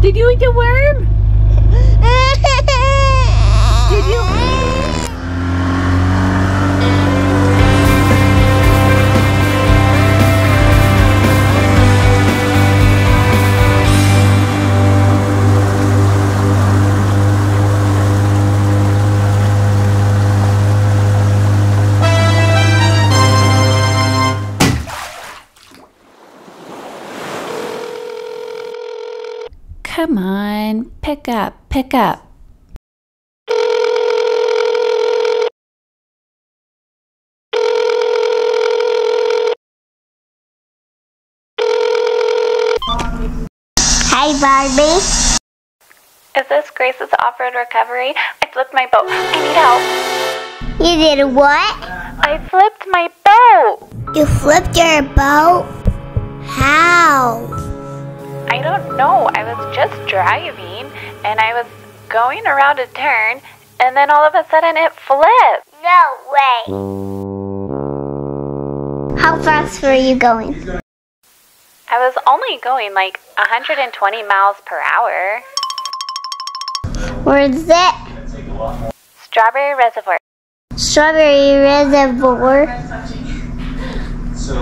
Did you eat the worm? Eh, Come on, pick up, pick up. Hi, Barbie. Is this Grace's off-road recovery? I flipped my boat. I need help. You did what? I flipped my boat. You flipped your boat? I don't know. I was just driving and I was going around a turn and then all of a sudden it flipped. No way. How fast were you going? I was only going like 120 miles per hour. Where is it? Strawberry Reservoir. Strawberry Reservoir.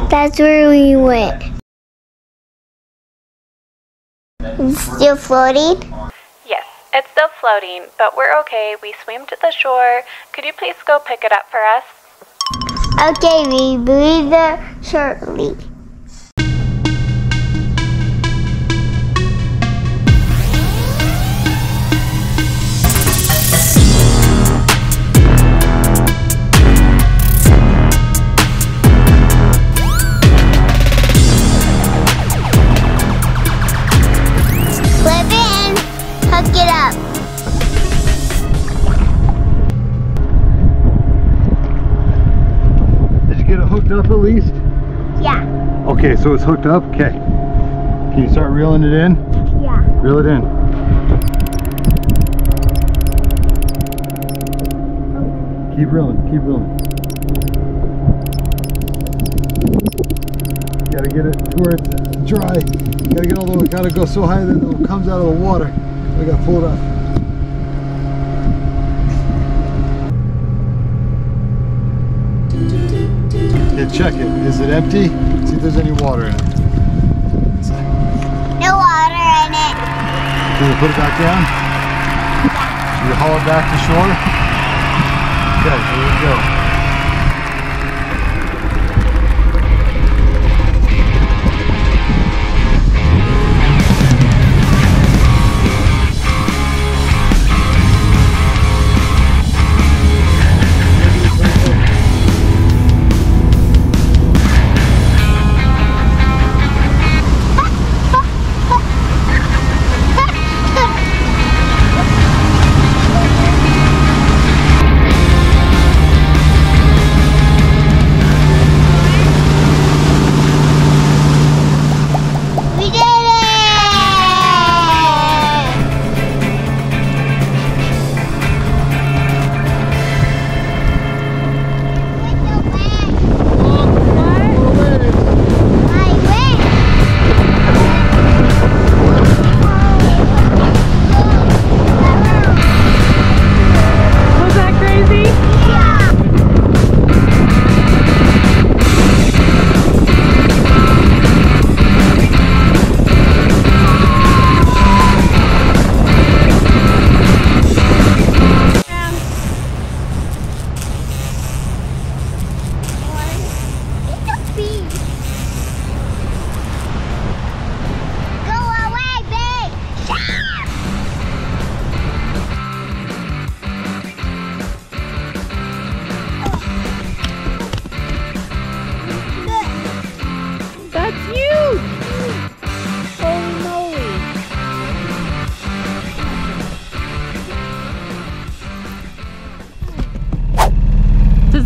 That's where we went. Still floating? Yes, it's still floating, but we're okay. We swam to the shore. Could you please go pick it up for us? Okay, we there shortly. It hooked up at least? Yeah, Okay, so it's hooked up. Okay. Can you start reeling it in? yeah. Reel it in. Keep reeling, keep reeling. Gotta get it to where it's dry. Gotta get all the way, gotta go so high that it comes out of the water. I gotta pull it up. Yeah, check it. Is it empty? See if there's any water in it. No water in it. Can you put it back down? You haul it back to shore? Okay, here we go.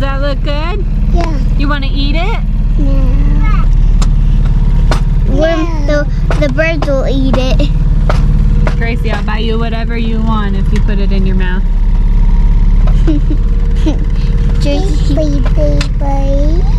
That look good? Yeah. You want to eat it? Yeah. The, the birds will eat it. Gracie, I'll buy you whatever you want if you put it in your mouth. Baby, baby.